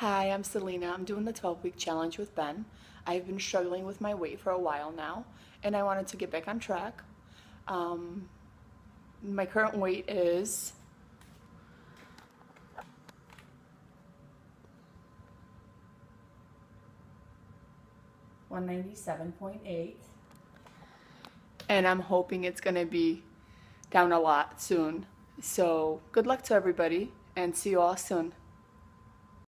Hi, I'm Celina. I'm doing the 12 week challenge with Ben. I've been struggling with my weight for a while now, and I wanted to get back on track. Um, my current weight is one ninety seven point eight, and I'm hoping it's gonna be down a lot soon. So good luck to everybody, and see you all soon.